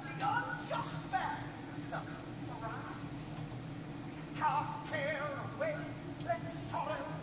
the unjust man. Cast care away, let sorrow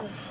Gracias.